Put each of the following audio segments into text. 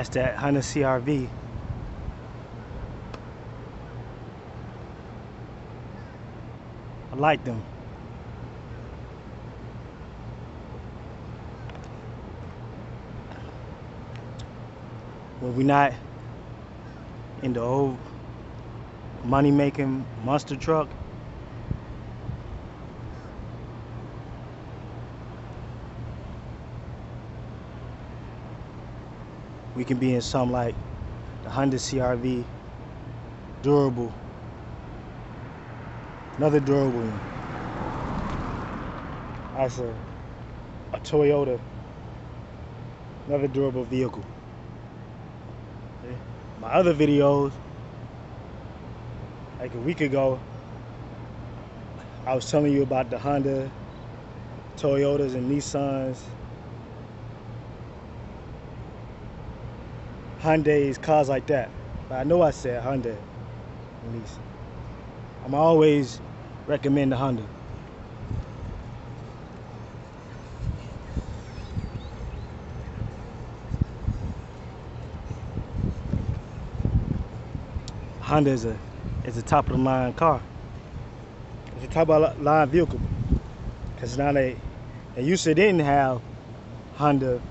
That's that Honda CRV. I like them. When we're not in the old money making monster truck, we can be in something like the Honda CRV, durable, another durable one. That's a, a Toyota, another durable vehicle. My other videos, like a week ago, I was telling you about the Honda, Toyotas, and Nissans Hyundais, cars like that. But I know I said Hyundai, at least. I'm always recommend the Honda. Honda is a is a top of the line car. It's a top of the line vehicle. Cause now they they used to didn't have Honda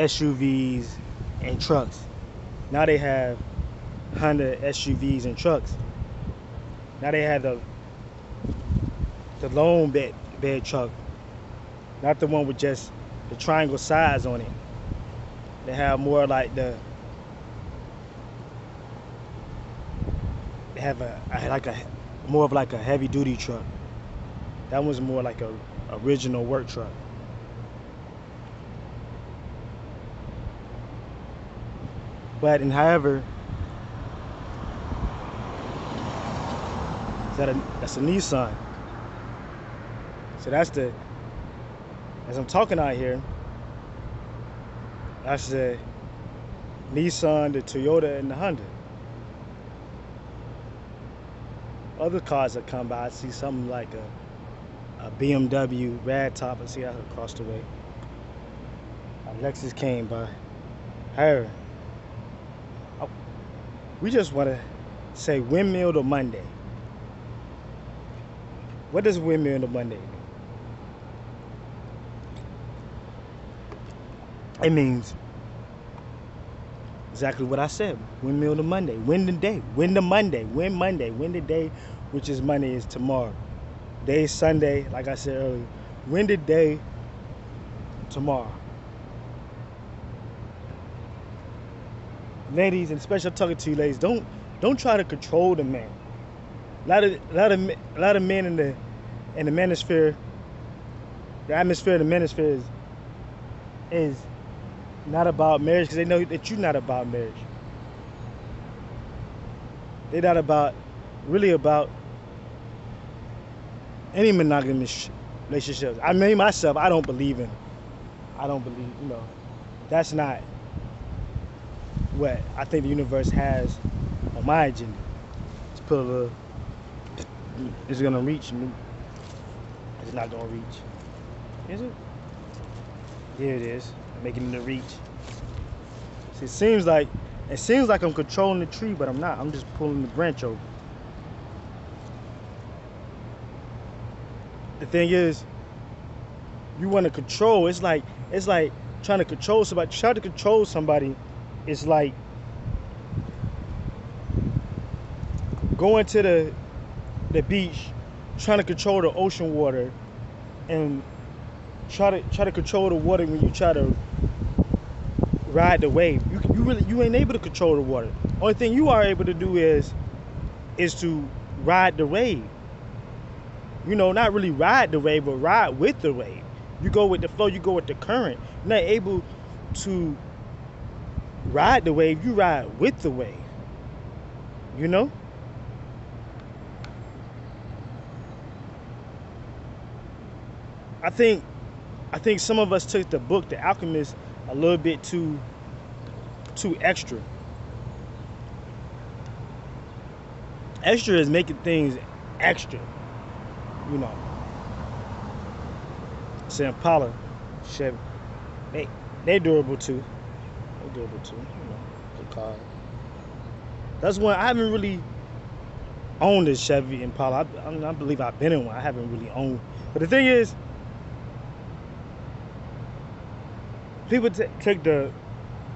SUVs and trucks. Now they have Honda SUVs and trucks. Now they have the the long bed bed truck, not the one with just the triangle sides on it. They have more like the they have a, like a more of like a heavy duty truck. That one's more like a original work truck. But and however, is that a that's a Nissan. So that's the as I'm talking out here, that's the Nissan, the Toyota, and the Honda. Other cars that come by, I see something like a, a BMW rad top. I see that across the way. A Lexus came by. However, we just want to say windmill to Monday. What does windmill to Monday mean? It means exactly what I said. Windmill to Monday. Win the day. Win the Monday. Win Monday. Win the day, which is Monday, is tomorrow. Day is Sunday, like I said earlier. Win the day tomorrow. Ladies, and especially I'm talking to you ladies, don't don't try to control the man. A lot of a lot of a lot of men in the in the manosphere, the atmosphere of the manosphere is is not about marriage because they know that you're not about marriage. They're not about really about any monogamous relationships. I mean myself, I don't believe in. I don't believe, you know, that's not what I think the universe has on my agenda. Let's put a little, is it gonna reach me? It's not gonna reach. Is it? Here it is, making it a reach. See, it seems like, it seems like I'm controlling the tree, but I'm not. I'm just pulling the branch over. The thing is, you want to control. It's like, it's like trying to control somebody. Try to control somebody it's like going to the the beach, trying to control the ocean water, and try to try to control the water when you try to ride the wave. You you really you ain't able to control the water. Only thing you are able to do is is to ride the wave. You know, not really ride the wave, but ride with the wave. You go with the flow, you go with the current. You're not able to ride the wave, you ride with the wave. You know? I think I think some of us took the book The Alchemist a little bit too too extra. Extra is making things extra, you know. It's Paula, Chevy. They they durable too. You know, good car. That's one I haven't really owned a Chevy Impala. I, I, I believe I've been in one. I haven't really owned. But the thing is, people take the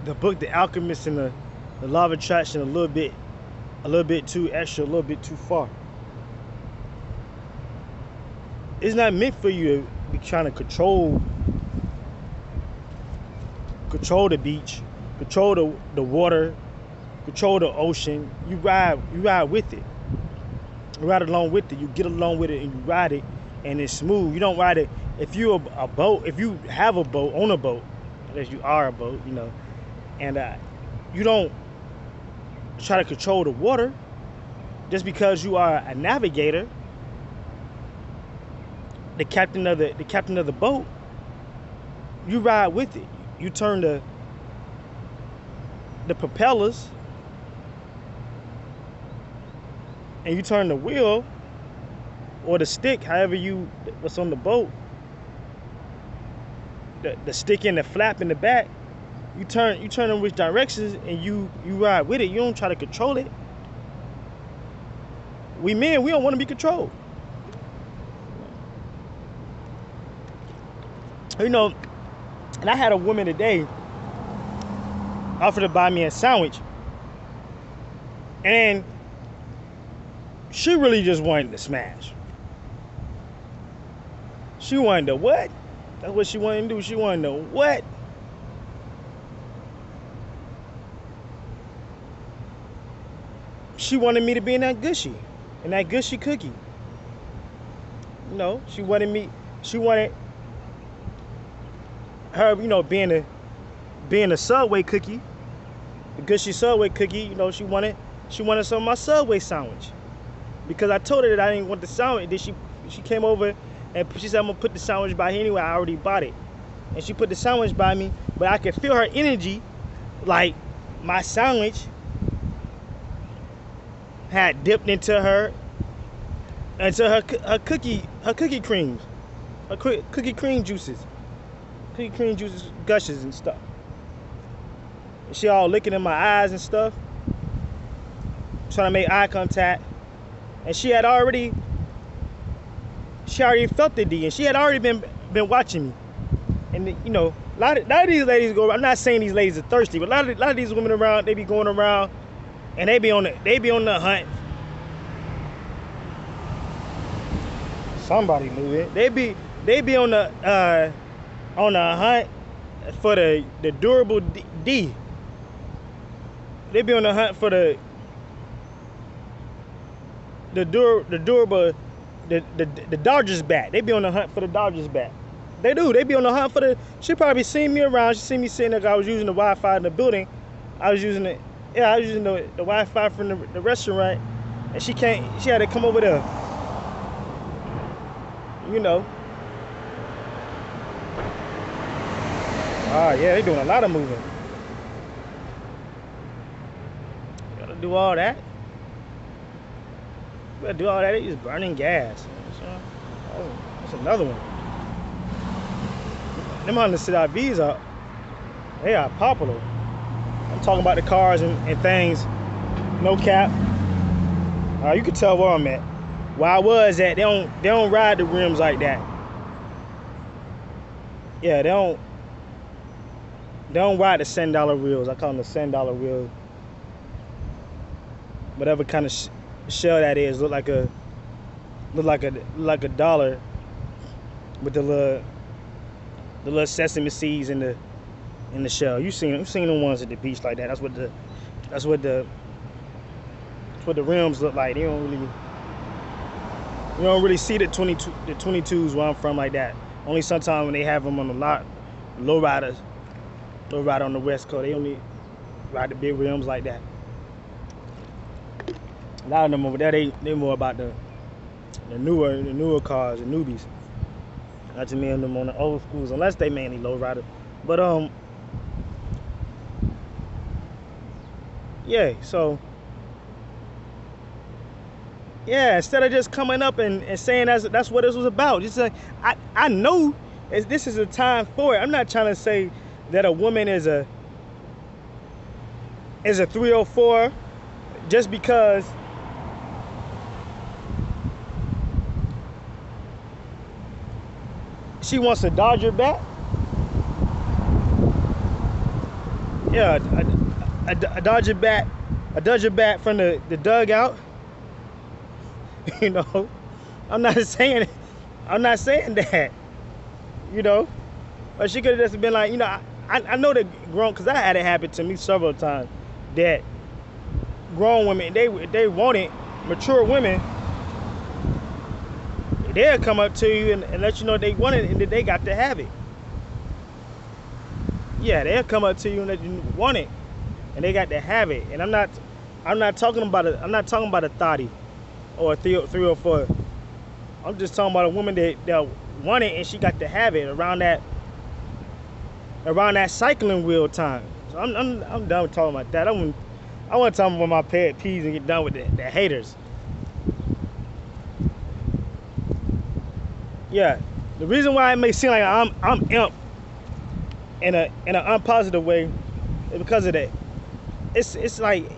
the book The Alchemist and the the Law of Attraction a little bit a little bit too extra, a little bit too far. It's not meant for you to be trying to control control the beach, control the, the water, control the ocean. You ride you ride with it. You ride along with it. You get along with it and you ride it and it's smooth. You don't ride it if you're a, a boat, if you have a boat, own a boat, unless you are a boat, you know, and uh, you don't try to control the water just because you are a navigator, the captain of the the captain of the boat, you ride with it. You turn the the propellers and you turn the wheel or the stick, however you what's on the boat, the, the stick and the flap in the back, you turn you turn in which directions and you you ride with it. You don't try to control it. We men, we don't want to be controlled. You know, and I had a woman today offer to buy me a sandwich. And she really just wanted to smash. She wanted to what? That's what she wanted to do. She wanted to what? She wanted me to be in that gushy, in that gushy cookie. You know, she wanted me, she wanted her, you know, being a being a Subway cookie, the gushy Subway cookie, you know, she wanted she wanted some of my Subway sandwich. Because I told her that I didn't want the sandwich. Then she she came over and she said I'm gonna put the sandwich by here anyway. I already bought it. And she put the sandwich by me, but I could feel her energy, like my sandwich had dipped into her into her her cookie her cookie creams, her cookie cream juices, cookie cream juices gushes and stuff. She all looking in my eyes and stuff, trying to make eye contact, and she had already she already felt the D, and she had already been been watching me, and you know. A lot, of, a lot of these ladies go. I'm not saying these ladies are thirsty, but a lot of, a lot of these women around, they be going around, and they be on the, they be on the hunt somebody knew it. They be they be on the uh, on the hunt for the the durable D. D. They be on the hunt for the the dur the durable the, the the Dodgers bat. They be on the hunt for the Dodgers bat. They do. They be on the hunt for the. She probably seen me around. She seen me sitting there. I was using the Wi-Fi in the building. I was using it. Yeah, I was using the, the Wi-Fi from the, the restaurant, and she can't. She had to come over there you know. Ah, yeah, they doing a lot of moving. Do all that. Gotta do all that. Just burning gas. Oh, that's another one. Them Honda CRVs are, they are popular. I'm talking about the cars and, and things. No cap. Uh, you can tell where I'm at. Where I was at, they don't they don't ride the rims like that. Yeah, they don't they don't ride the ten dollar wheels. I call them the ten dollar wheels. Whatever kind of sh shell that is, look like a look like a like a dollar with the little the little sesame seeds in the in the shell. You seen you seen the ones at the beach like that. That's what the that's what the that's what the rims look like. They don't really you don't really see the 22 the 22s where I'm from like that. Only sometimes when they have them on the lot, low riders, low rider on the west coast, they only ride the big rims like that. A lot of them over there, they they more about the the newer the newer cars, the newbies. Not to me and them on the old schools, unless they mainly low rider. But um, yeah. So yeah, instead of just coming up and, and saying that's that's what this was about. Just like I, I know this is a time for it. I'm not trying to say that a woman is a is a 304 just because she wants to dodge your bat. Yeah, a, a, a Dodger bat, a Dodger bat from the, the dugout. You know, I'm not saying, I'm not saying that. You know, but she could have just been like, you know, I, I know that grown, because I had it happen to me several times, that grown women, they they wanted mature women, they'll come up to you and, and let you know they want it and that they got to have it. Yeah, they'll come up to you and let you want it, and they got to have it. And I'm not, I'm not talking about a, I'm not talking about a thotty, or a three, three or four. I'm just talking about a woman that that want it and she got to have it around that, around that cycling wheel time. So I'm I'm, I'm done talking about that. I want, I want to talk about my pet peeves and get done with the, the haters. Yeah, the reason why it may seem like I'm I'm imp in a in an unpositive way is because of that. It's it's like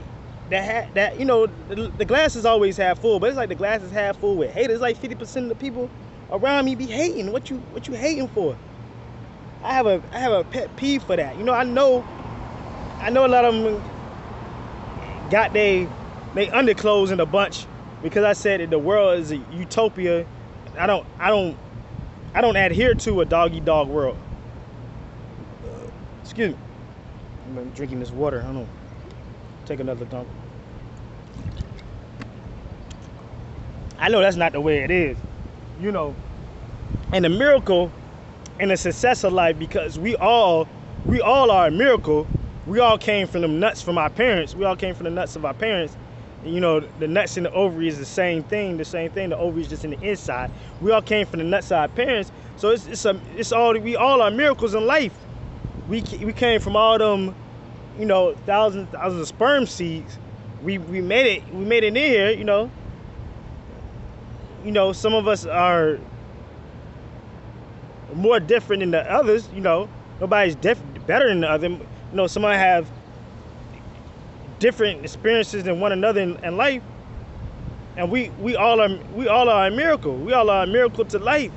that that you know the, the, glass is always half full, but it's like the glass is half full with haters. Like 50% of the people around me be hating. What you what you hating for? I have a I have a pet peeve for that. You know, I know I know a lot of them got they they underclothes in a bunch because I said that the world is a utopia. I don't I don't I don't adhere to a doggy dog world. Excuse me. I'm drinking this water. I don't know. Take another dump. I know that's not the way it is. You know. And the miracle and the success of life because we all we all are a miracle. We all came from the nuts from our parents. We all came from the nuts of our parents. You know, the nuts and the ovary is the same thing. The same thing. The ovary is just in the inside. We all came from the nuts of our parents. So it's it's a it's all we all are miracles in life we we came from all them, you know, thousands thousands of sperm seeds. We we made it we made it in here, you know. You know, some of us are more different than the others, you know. Nobody's diff- better than the other. You know, some might have different experiences than one another in, in life. And we we all are we all are a miracle. We all are a miracle to life.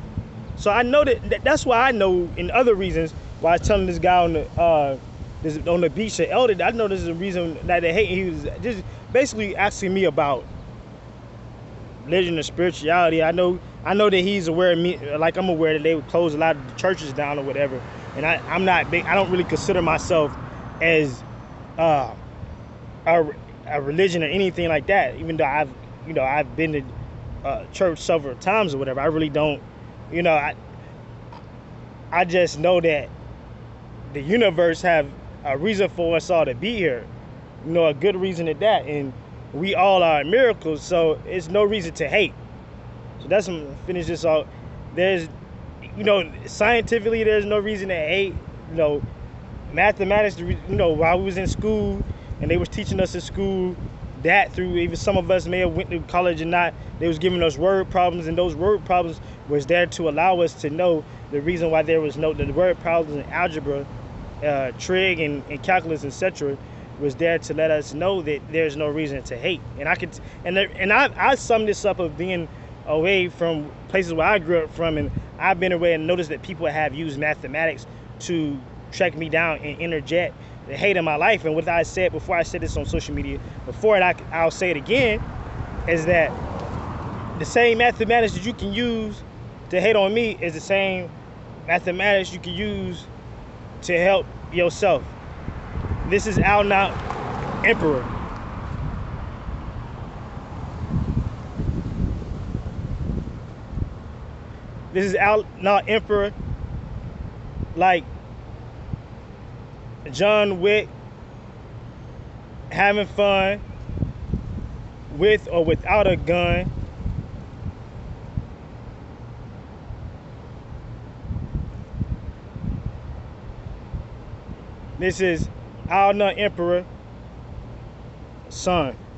So I know that, that that's why I know in other reasons why I was telling this guy on the uh, this, on the beach at Elder, I know this is a reason that they hate. He was just basically asking me about religion and spirituality. I know I know that he's aware of me, like I'm aware that they would close a lot of the churches down or whatever. And I, I'm not big. I don't really consider myself as uh, a, a religion or anything like that. Even though I've you know I've been to uh, church several times or whatever. I really don't. You know I I just know that the universe have a reason for us all to be here. You know, a good reason at that. And we all are miracles, so it's no reason to hate. So that's gonna finish this off. There's you know, scientifically there's no reason to hate. You know, mathematics, you know, while we was in school and they was teaching us in school that through even some of us may have went to college and not they was giving us word problems and those word problems was there to allow us to know the reason why there was no the word problems in algebra uh, trig and, and calculus, etc., was there to let us know that there's no reason to hate. And I could, and there, and I, I sum this up of being away from places where I grew up from, and I've been away and noticed that people have used mathematics to track me down and interject the hate in my life. And what I said before, I said this on social media before, and I, I'll say it again, is that the same mathematics that you can use to hate on me is the same mathematics you can use to help yourself. This is Alnokh Emperor. This is Al Now Emperor. Like John Wick having fun with or without a gun This is Al Emperor son.